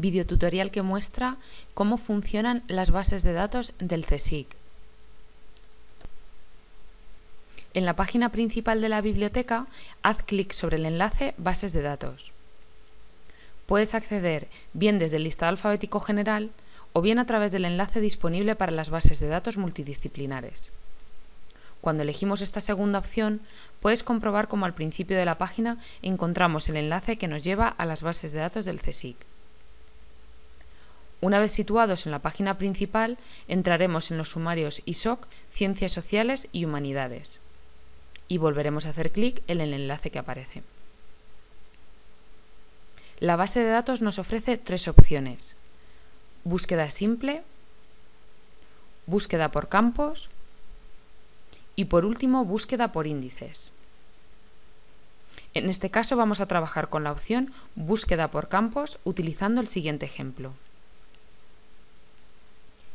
videotutorial que muestra cómo funcionan las bases de datos del CSIC. En la página principal de la biblioteca, haz clic sobre el enlace Bases de datos. Puedes acceder bien desde el listado alfabético general o bien a través del enlace disponible para las bases de datos multidisciplinares. Cuando elegimos esta segunda opción, puedes comprobar cómo al principio de la página encontramos el enlace que nos lleva a las bases de datos del CSIC. Una vez situados en la página principal, entraremos en los sumarios ISOC, Ciencias Sociales y Humanidades y volveremos a hacer clic en el enlace que aparece. La base de datos nos ofrece tres opciones. Búsqueda simple, búsqueda por campos y por último búsqueda por índices. En este caso vamos a trabajar con la opción búsqueda por campos utilizando el siguiente ejemplo.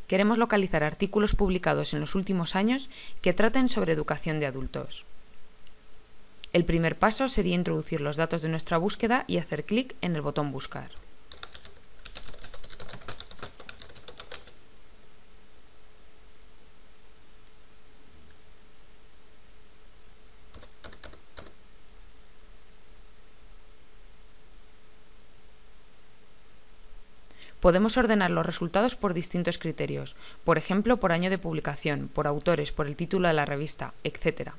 Queremos localizar artículos publicados en los últimos años que traten sobre educación de adultos. El primer paso sería introducir los datos de nuestra búsqueda y hacer clic en el botón Buscar. Podemos ordenar los resultados por distintos criterios, por ejemplo, por año de publicación, por autores, por el título de la revista, etc.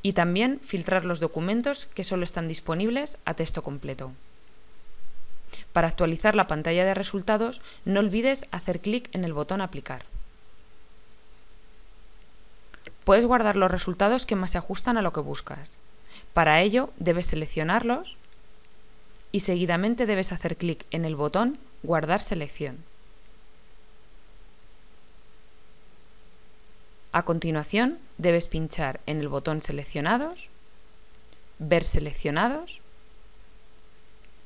Y también filtrar los documentos que solo están disponibles a texto completo. Para actualizar la pantalla de resultados, no olvides hacer clic en el botón Aplicar. Puedes guardar los resultados que más se ajustan a lo que buscas. Para ello, debes seleccionarlos y seguidamente debes hacer clic en el botón Guardar selección. A continuación, debes pinchar en el botón Seleccionados, Ver seleccionados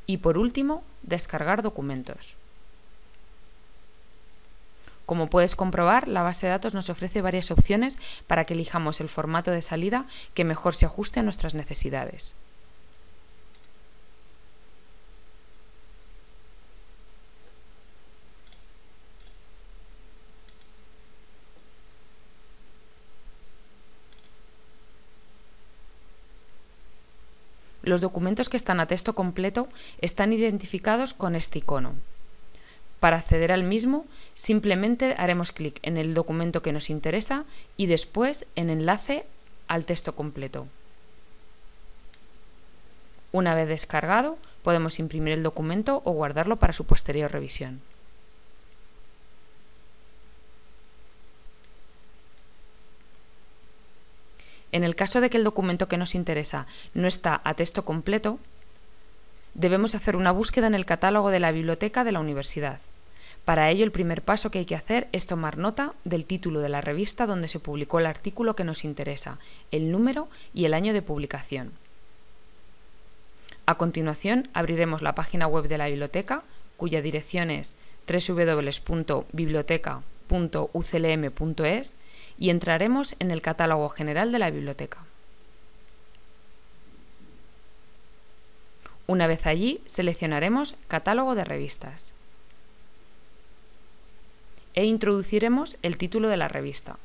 y por último, Descargar documentos. Como puedes comprobar, la base de datos nos ofrece varias opciones para que elijamos el formato de salida que mejor se ajuste a nuestras necesidades. Los documentos que están a texto completo están identificados con este icono. Para acceder al mismo, simplemente haremos clic en el documento que nos interesa y después en enlace al texto completo. Una vez descargado, podemos imprimir el documento o guardarlo para su posterior revisión. En el caso de que el documento que nos interesa no está a texto completo, debemos hacer una búsqueda en el catálogo de la biblioteca de la universidad. Para ello, el primer paso que hay que hacer es tomar nota del título de la revista donde se publicó el artículo que nos interesa, el número y el año de publicación. A continuación, abriremos la página web de la biblioteca, cuya dirección es www.biblioteca.uclm.es y entraremos en el catálogo general de la biblioteca. Una vez allí, seleccionaremos Catálogo de revistas e introduciremos el título de la revista.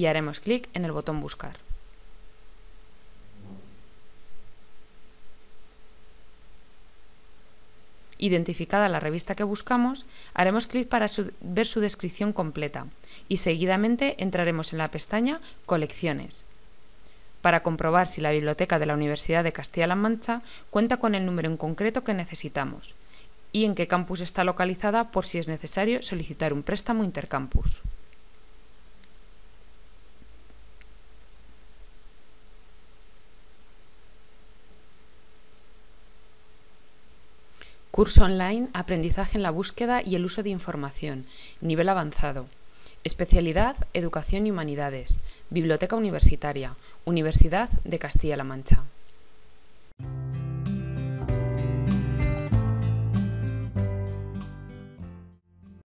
Y haremos clic en el botón Buscar. Identificada la revista que buscamos, haremos clic para ver su descripción completa y seguidamente entraremos en la pestaña Colecciones para comprobar si la biblioteca de la Universidad de Castilla-La Mancha cuenta con el número en concreto que necesitamos y en qué campus está localizada por si es necesario solicitar un préstamo intercampus. Curso online, aprendizaje en la búsqueda y el uso de información, nivel avanzado. Especialidad, Educación y Humanidades. Biblioteca Universitaria, Universidad de Castilla-La Mancha.